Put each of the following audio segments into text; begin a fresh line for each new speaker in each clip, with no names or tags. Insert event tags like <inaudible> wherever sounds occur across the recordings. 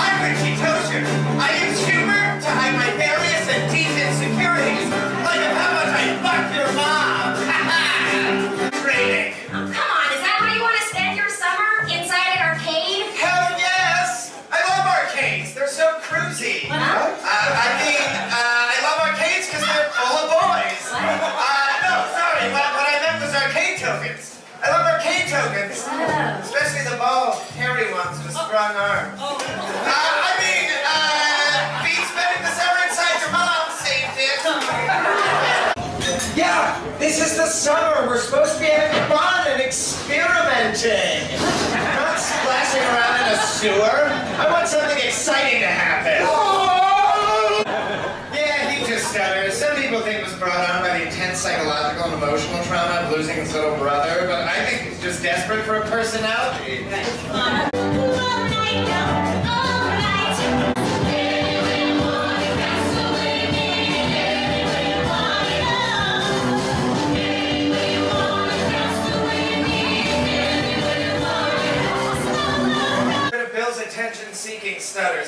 I'm Richie Tozier. I use humor to hide my various and deep insecurities. Like how much I fuck your mom. <laughs> Training.
Oh, come on, is that how you want to spend your summer? Inside an arcade?
Hell yes! I love arcades. They're so cruisy.
What?
Uh, I mean, uh, I love arcades because they're full of boys.
What?
Uh, no, sorry. What, what I meant was arcade tokens. I love arcade tokens.
Oh.
Especially the bald, hairy ones with strong arms. This is the summer. We're supposed to be having fun and experimenting. Not splashing around in a sewer. I want something exciting to happen. Oh! Yeah, he just stutters. Some people think it was brought on by the intense psychological and emotional trauma of losing his little brother, but I think he's just desperate for a personality.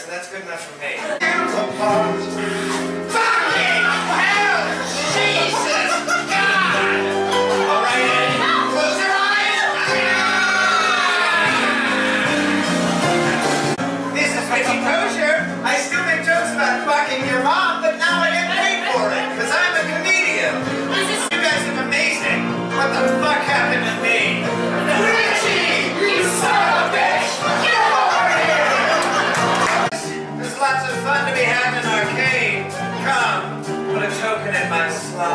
So that's good enough for me. In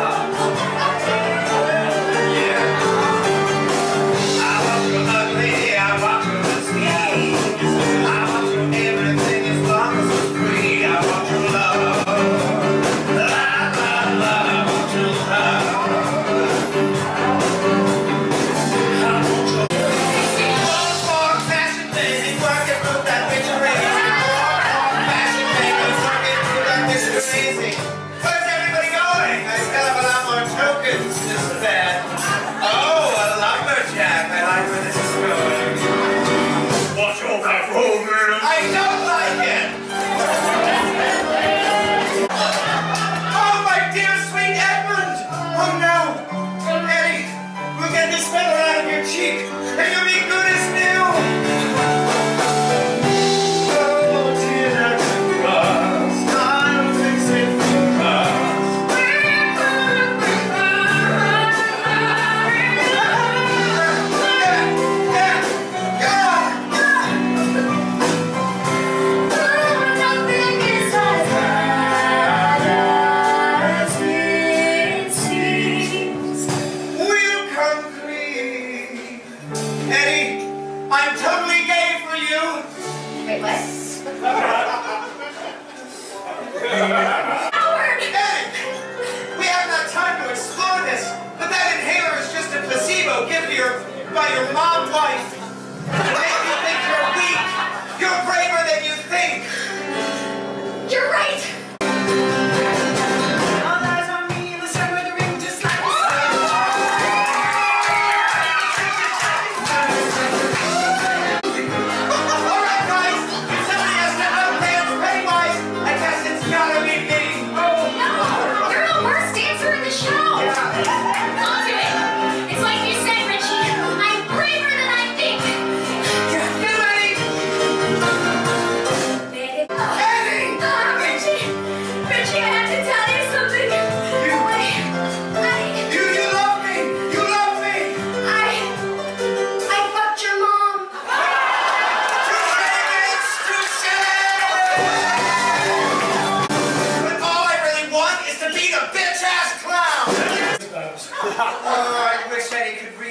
by your mom wife. To make you think you're weak. You're braver than you think.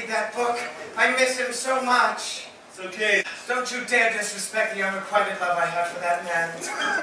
Read that book. I miss him so much.
It's okay.
Don't you dare disrespect the unrequited love I have for that man.